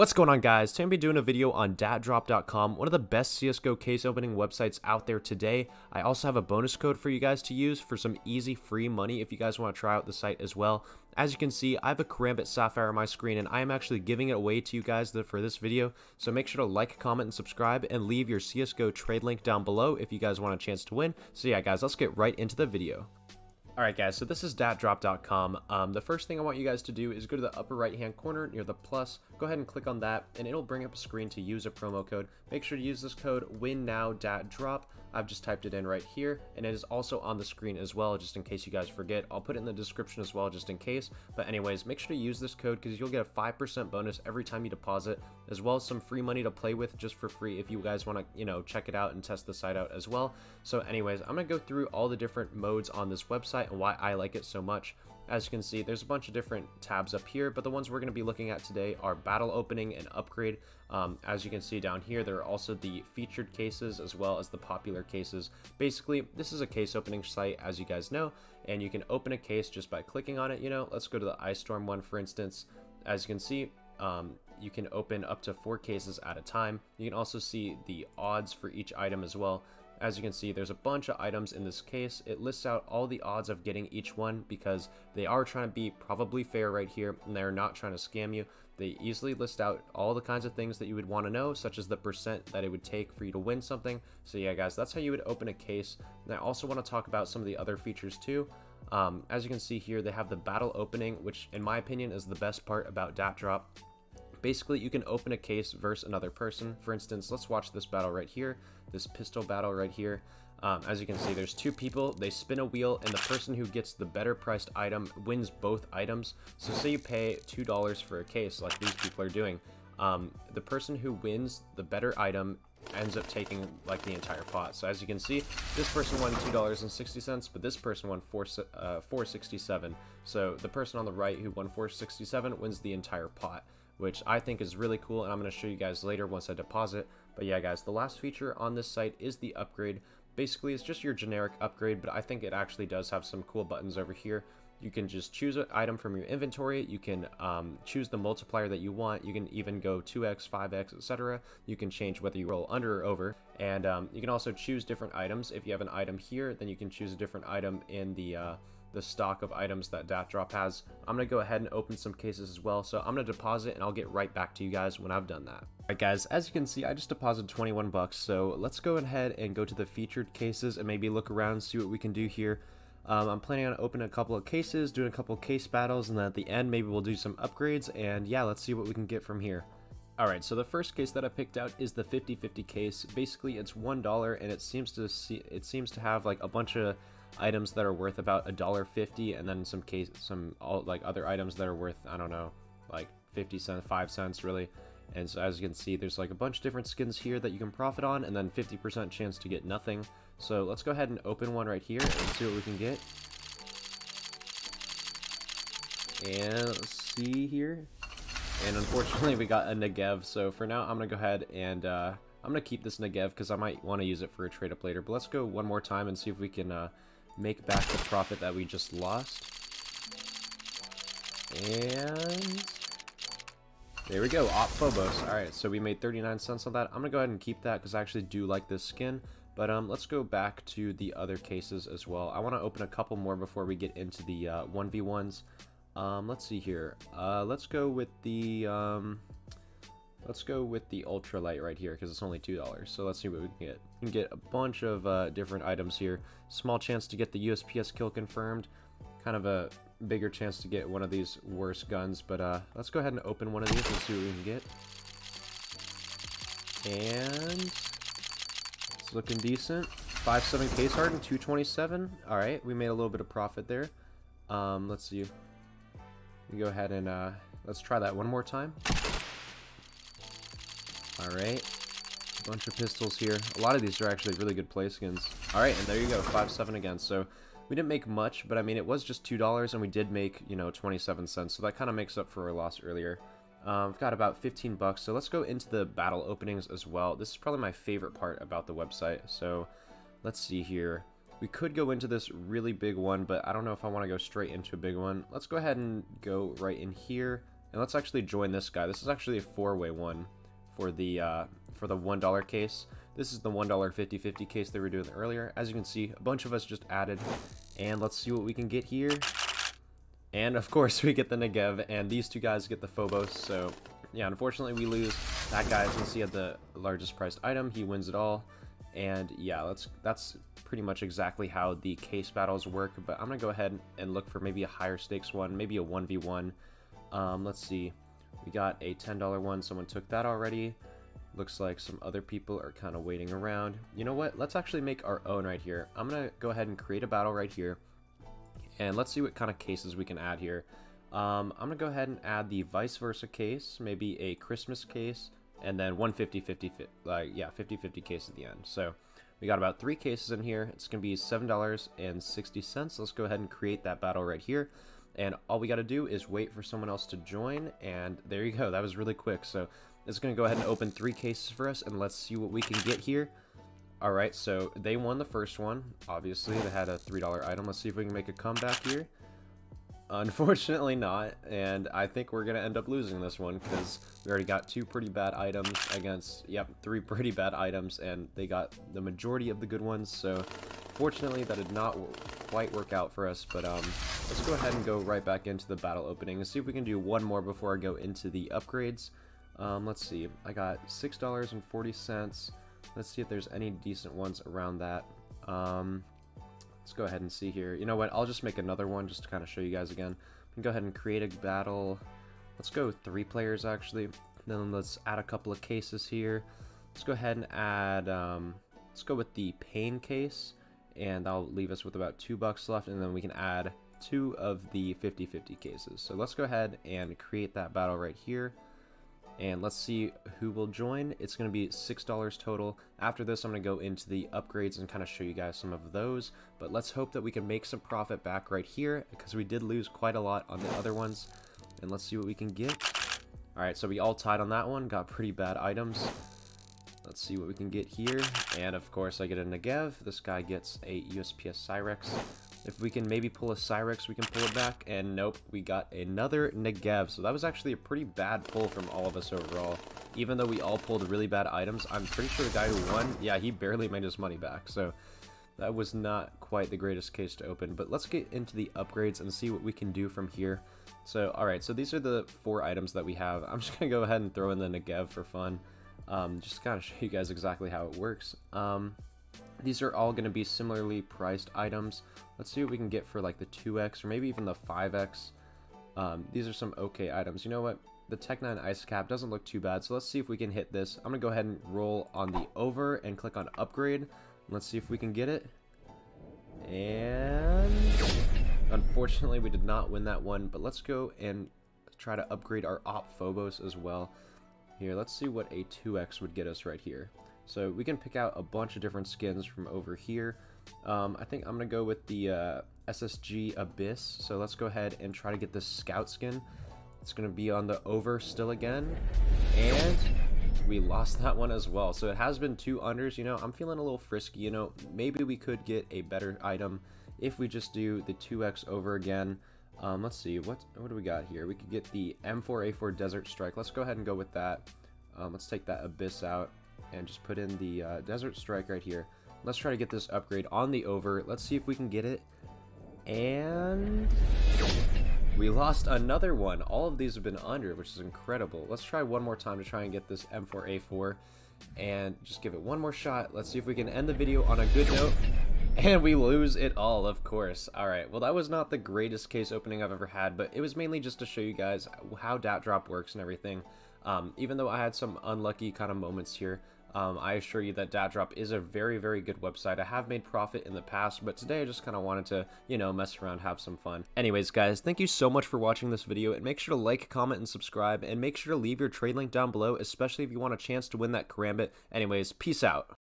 What's going on guys? Today I'm going to be doing a video on datdrop.com, one of the best CSGO case opening websites out there today. I also have a bonus code for you guys to use for some easy free money if you guys want to try out the site as well. As you can see, I have a Karambit Sapphire on my screen and I am actually giving it away to you guys for this video. So make sure to like, comment, and subscribe and leave your CSGO trade link down below if you guys want a chance to win. So yeah guys, let's get right into the video. Alright guys, so this is datdrop.com. Um, the first thing I want you guys to do is go to the upper right hand corner near the plus, go ahead and click on that, and it'll bring up a screen to use a promo code. Make sure to use this code WINNOW.DROP. I've just typed it in right here, and it is also on the screen as well, just in case you guys forget. I'll put it in the description as well, just in case. But anyways, make sure to use this code because you'll get a 5% bonus every time you deposit, as well as some free money to play with just for free if you guys want to, you know, check it out and test the site out as well. So anyways, I'm going to go through all the different modes on this website and why I like it so much. As you can see, there's a bunch of different tabs up here, but the ones we're going to be looking at today are battle opening and upgrade. Um, as you can see down here, there are also the featured cases as well as the popular cases. Basically, this is a case opening site, as you guys know, and you can open a case just by clicking on it. You know, let's go to the Ice Storm one, for instance. As you can see, um, you can open up to four cases at a time. You can also see the odds for each item as well. As you can see, there's a bunch of items in this case. It lists out all the odds of getting each one because they are trying to be probably fair right here and they're not trying to scam you. They easily list out all the kinds of things that you would want to know, such as the percent that it would take for you to win something. So yeah, guys, that's how you would open a case. And I also want to talk about some of the other features too. Um, as you can see here, they have the battle opening, which in my opinion is the best part about DatDrop. Basically, you can open a case versus another person. For instance, let's watch this battle right here, this pistol battle right here. Um, as you can see, there's two people, they spin a wheel, and the person who gets the better priced item wins both items. So say you pay $2 for a case, like these people are doing. Um, the person who wins the better item ends up taking like the entire pot. So as you can see, this person won $2.60, but this person won 4 uh, 467. So the person on the right who won 467 wins the entire pot which I think is really cool and I'm going to show you guys later once I deposit. But yeah guys, the last feature on this site is the upgrade. Basically, it's just your generic upgrade, but I think it actually does have some cool buttons over here. You can just choose an item from your inventory. You can um, choose the multiplier that you want. You can even go 2x, 5x, etc. You can change whether you roll under or over. And um, you can also choose different items. If you have an item here, then you can choose a different item in the uh, the stock of items that DatDrop has. I'm to go ahead and open some cases as well. So I'm to deposit and I'll get right back to you guys when I've done that. Alright guys, as you can see, I just deposited 21 bucks. So let's go ahead and go to the featured cases and maybe look around, see what we can do here. Um, I'm planning on opening a couple of cases, doing a couple of case battles, and then at the end maybe we'll do some upgrades. And yeah, let's see what we can get from here. Alright, so the first case that I picked out is the 50-50 case. Basically, it's $1 and it seems to see it seems to have like a bunch of items that are worth about a dollar fifty, and then some case some all like other items that are worth I don't know like 50 cents, 5 cents really. And so as you can see, there's like a bunch of different skins here that you can profit on, and then 50% chance to get nothing. So let's go ahead and open one right here and see what we can get. And let's see here. And unfortunately, we got a Negev. So for now, I'm going to go ahead and uh, I'm going to keep this Negev because I might want to use it for a trade up later. But let's go one more time and see if we can uh, make back the profit that we just lost. And there we go, AWP Phobos. Alright, so we made 39 cents on that. I'm gonna go ahead and keep that because I actually do like this skin. But um, let's go back to the other cases as well. I want to open a couple more before we get into the uh, 1v1s. Um, let's see here. Uh, let's go with the... Um, Let's go with the ultralight right here because it's only $2. So let's see what we can get. We can get a bunch of uh, different items here. Small chance to get the USP-S kill confirmed. Kind of a bigger chance to get one of these worse guns. But uh, let's go ahead and open one of these and see what we can get. And it's looking decent. 5.7 case hardened, 227. Alright, we made a little bit of profit there. Um, let's see. We go ahead and uh, let's try that one more time. Alright. A bunch of pistols here. A lot of these are actually really good play skins. Alright, and there you go. 5-7 again. So, we didn't make much, but I mean, it was just $2, and we did make, you know, 27 cents. So that kind of makes up for our loss earlier. Um, I've got about 15 bucks, so let's go into the battle openings as well. This is probably my favorite part about the website. So, let's see here. We could go into this really big one, but I don't know if I want to go straight into a big one. Let's go ahead and go right in here. And let's actually join this guy. This is actually a four-way one for the uh, for the one dollar case. This is the one dollar 50-50 case they were doing earlier. As you can see, a bunch of us just added, and let's see what we can get here. And of course, we get the Negev, and these two guys get the Phobos. So yeah, unfortunately, we lose. That guy, as you can see, had the largest priced item. He wins it all. And yeah, that's that's pretty much exactly how the case battles work. But I'm gonna go ahead and look for maybe a higher stakes one, maybe a 1v1. Um, let's see. We got a $10 one. Someone took that already. Looks like some other people are kind of waiting around. You know what? Let's actually make our own right here. I'm going to go ahead and create a battle right here. And let's see what kind of cases we can add here. Um, I'm going to go ahead and add the vice versa case, maybe a Christmas case, and then 150 50 like yeah 50 50 case at the end so we got about three cases in here it's gonna be seven dollars and 60 cents let's go ahead and create that battle right here and all we got to do is wait for someone else to join and there you go that was really quick. So it's gonna go ahead and open three cases for us and let's see what we can get here. All right so they won the first one obviously they had a three dollar item. Let's see if we can make a comeback here. Unfortunately not, and I think we're to end up losing this one because we already got two pretty bad items against, yep, three pretty bad items, and they got the majority of the good ones, so fortunately that did not quite work out for us, but um, let's go ahead and go right back into the battle opening and see if we can do one more before I go into the upgrades. Um, let's see, I got $6.40, let's see if there's any decent ones around that. Um, Let's go ahead and see here. You know what? I'll just make another one just to kind of show you guys again. We can go ahead and create a battle. Let's go three players actually. Then let's add a couple of cases here. Let's go ahead and add, um, let's go with the pain case. And that'll leave us with about two bucks left. And then we can add two of the 50-50 cases. So let's go ahead and create that battle right here and let's see who will join. It's going to be $6 total. After this, I'm going to go into the upgrades and kind of show you guys some of those, but let's hope that we can make some profit back right here because we did lose quite a lot on the other ones, and let's see what we can get. Alright, so we all tied on that one, got pretty bad items. Let's see what we can get here, and of course I get a Negev. This guy gets a USP-S Cyrex. If we can maybe pull a Cyrex, we can pull it back. And nope, we got another Negev. So that was actually a pretty bad pull from all of us overall. Even though we all pulled really bad items, I'm pretty sure the guy who won, yeah, he barely made his money back. So that was not quite the greatest case to open. But let's get into the upgrades and see what we can do from here. So, alright, so these are the four items that we have. I'm just going to go ahead and throw in the Negev for fun. Um, just kind of show you guys exactly how it works. Um, these are all going to be similarly priced items. Let's see what we can get for like the 2x or maybe even the 5x. Um, these are some okay items. You know what? The Tec-9 Ice Cap doesn't look too bad, so let's see if we can hit this. I'm going to go ahead and roll on the over and click on upgrade. Let's see if we can get it. And unfortunately, we did not win that one, but let's go and try to upgrade our AWP Phobos as well. Here, let's see what a 2x would get us right here. So we can pick out a bunch of different skins from over here. Um, I think I'm going to go with the uh, SSG Abyss. So let's go ahead and try to get the Scout skin. It's going to be on the over still again. And we lost that one as well. So it has been two unders. You know, I'm feeling a little frisky. You know, maybe we could get a better item if we just do the 2x over again. Um, let's see, what, what do we got here? We could get the M4A4 Desert Strike. Let's go ahead and go with that. Um, let's take that Abyss out and just put in the uh, Desert Strike right here. Let's try to get this upgrade on the over. Let's see if we can get it. And we lost another one. All of these have been under, which is incredible. Let's try one more time to try and get this M4A4 and just give it one more shot. Let's see if we can end the video on a good note. And we lose it all, of course. Alright, well that was not the greatest case opening I've ever had, but it was mainly just to show you guys how Dat Drop works and everything. Um, even though I had some unlucky kind of moments here, um, I assure you that DatDrop is a very, very good website. I have made profit in the past, but today I just kind of wanted to, you know, mess around, have some fun. Anyways, guys, thank you so much for watching this video, and make sure to like, comment, and subscribe, and make sure to leave your trade link down below, especially if you want a chance to win that Karambit. Anyways, peace out.